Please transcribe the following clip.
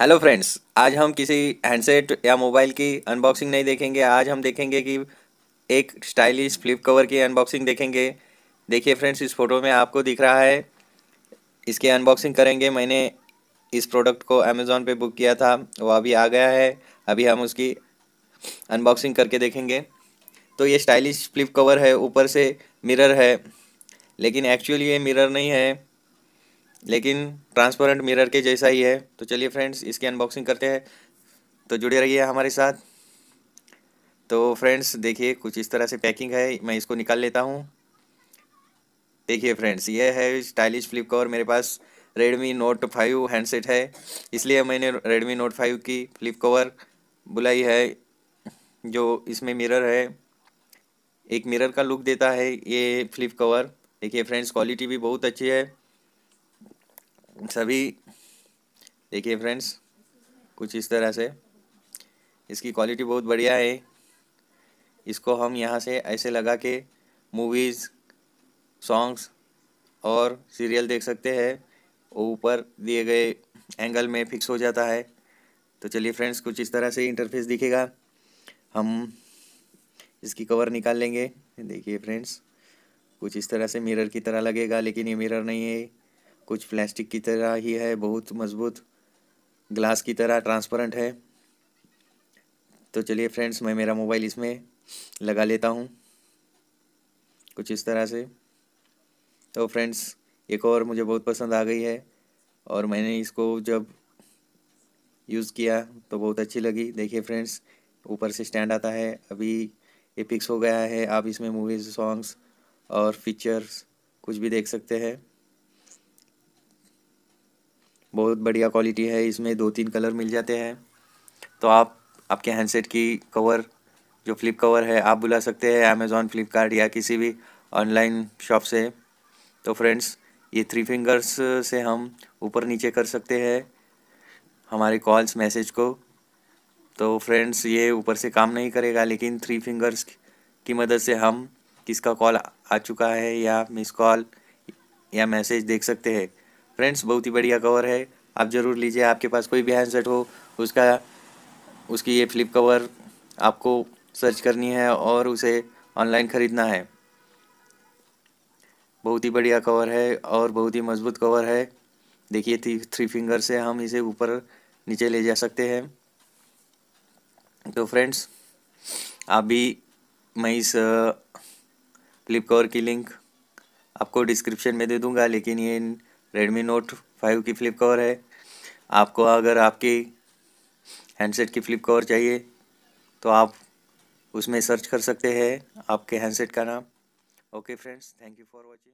Hello friends आज हम किसी हैंडसेट या मोबाइल की अनबॉक्सिंग नहीं देखेंगे। आज हम देखेंगे कि एक स्टाइलिश फ्लिप कवर की अनबॉक्सिंग देखेंगे। देखिए फ्रेंड्स इस फ़ोटो में आपको दिख रहा है। इसकी अनबॉक्सिंग करेंगे। मैंने इस प्रोडक्ट को अमेज़ोन पे बुक किया था। वो अभी आ गया है। अभी हम उसकी अनबॉक्सिंग करके देखेंगे। तो ये स्टाइलिश फ्लिप कवर है। ऊपर से मिरर है। लेकिन एक्चुअली ये मिरर नहीं है। लेकिन ट्रांसपेरेंट मिरर के जैसा ही है। तो चलिए फ्रेंड्स इसकी अनबॉक्सिंग करते हैं। तो जुड़े रहिए हमारे साथ। तो फ्रेंड्स देखिए, कुछ इस तरह से पैकिंग है। मैं इसको निकाल लेता हूँ। देखिए फ्रेंड्स ये है स्टाइलिश फ्लिप कवर मेरे पास रेडमी नोट फाइव हैंडसेट है। इसलिए मैंने रेडमी नोट फाइव की फ्लिप कवर बुलाई है, जो इसमें मिरर है। एक मिरर का लुक देता है ये फ्लिप कवर देखिए फ्रेंड्स क्वालिटी भी बहुत अच्छी है। सभी, देखिए फ्रेंड्स कुछ इस तरह से। इसकी क्वालिटी बहुत बढ़िया है। इसको हम यहाँ से ऐसे लगा के मूवीज़ सॉन्ग्स और सीरियल देख सकते हैं। वो ऊपर दिए गए एंगल में फिक्स हो जाता है। तो चलिए फ्रेंड्स कुछ इस तरह से इंटरफेस दिखेगा। हम इसकी कवर निकाल लेंगे। देखिए फ्रेंड्स कुछ इस तरह से मिरर की तरह लगेगा, लेकिन ये मिरर नहीं है। कुछ प्लास्टिक की तरह ही है, बहुत मज़बूत ग्लास की तरह ट्रांसपेरेंट है। तो चलिए फ्रेंड्स मैं मेरा मोबाइल इसमें लगा लेता हूँ। कुछ इस तरह से। तो फ्रेंड्स एक और मुझे बहुत पसंद आ गई है और मैंने इसको जब यूज़ किया तो बहुत अच्छी लगी। देखिए फ्रेंड्स ऊपर से स्टैंड आता है। अभी ये फिक्स हो गया है। आप इसमें मूवीज़ सॉन्ग्स और फीचर्स कुछ भी देख सकते हैं। बहुत बढ़िया क्वालिटी है, इसमें दो तीन कलर मिल जाते हैं। तो आप, आपके हैंडसेट की कवर जो फ्लिप कवर है, आप बुला सकते हैं अमेज़ॉन फ्लिपकार्ट या किसी भी ऑनलाइन शॉप से। तो फ्रेंड्स ये थ्री फिंगर्स से हम ऊपर नीचे कर सकते हैं हमारे कॉल्स मैसेज को। तो फ्रेंड्स ये ऊपर से काम नहीं करेगा, लेकिन थ्री फिंगर्स की मदद से हम किसका कॉल आ चुका है या मिस कॉल या मैसेज देख सकते हैं। फ्रेंड्स बहुत ही बढ़िया कवर है। आप ज़रूर लीजिए, आपके पास कोई भी हैंडसेट हो, उसका, उसकी ये फ्लिप कवर आपको सर्च करनी है और उसे ऑनलाइन ख़रीदना है। बहुत ही बढ़िया कवर है और बहुत ही मज़बूत कवर है। देखिए, थ्री थ्री फिंगर से हम इसे ऊपर, नीचे ले जा सकते हैं। तो फ्रेंड्स आप भी, मैं इस फ्लिप कवर की लिंक आपको डिस्क्रिप्शन में दे दूँगा, लेकिन ये रेडमी नोट फाइव की फ्लिप कवर है। आपको अगर आपकी हैंडसेट की फ्लिप कवर चाहिए तो आप उसमें सर्च कर सकते हैं। आपके हैंडसेट का नाम। Okay friends thank you for watching